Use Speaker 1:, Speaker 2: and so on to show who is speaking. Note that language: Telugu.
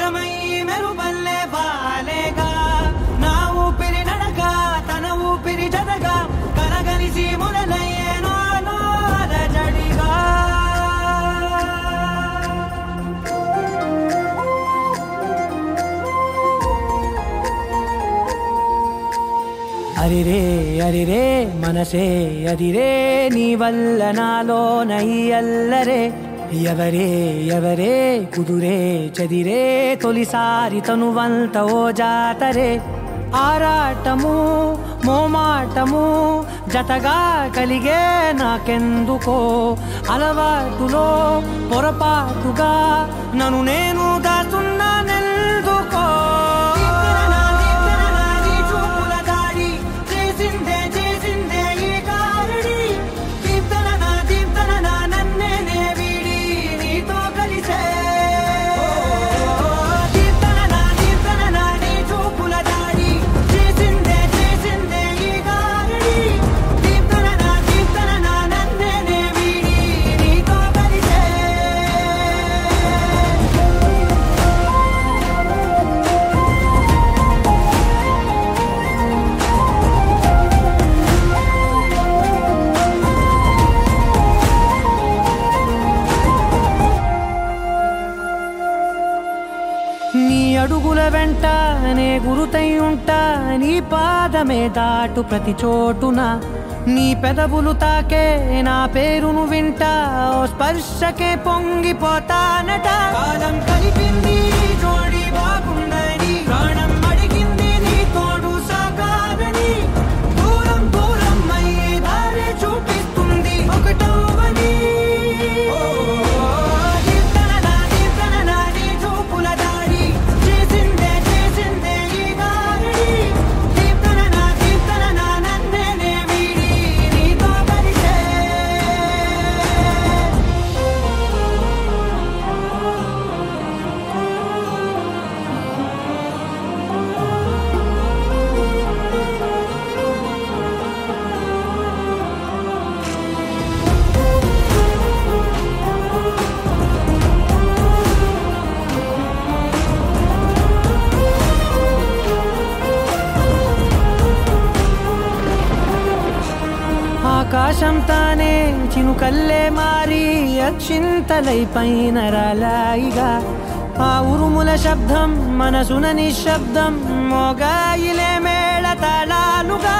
Speaker 1: నిజమై మెరుపల్లే బాలేగా. నా ఊపిరి నడక తన ఊపిరి జతగా కలగలిసి మొదలయ్యేనో జడిగా. అరిరే అరిరే మనసే అరిరే నీ వల్ల నాలో నయ్యల్లరే. ఎవరే ఎవరే కుదురే చదిరే తొలిసారి తనువంత ఓ జాతరే. ఆరాటము మోమాటము జతగా కలిగే నాకెందుకో? అలవాటులో పొరపాటుగా నన్ను నేను నే గురుతై ఉంటా నీ పాదమే దాటు ప్రతి చోటున. నీ పెదవులు తాకే నా పేరును వింటా ఓ స్పర్శకే పొంగిపోతానట. కాలం కలిపింది ఆకాశం తానే చినుకల్లే మారి అక్షింతలై పైన రాలాయిగా. ఆ ఉరుముల శబ్దం మనసున నిశ్శబ్దం మోగాయిలే మేళ తాళాలుగా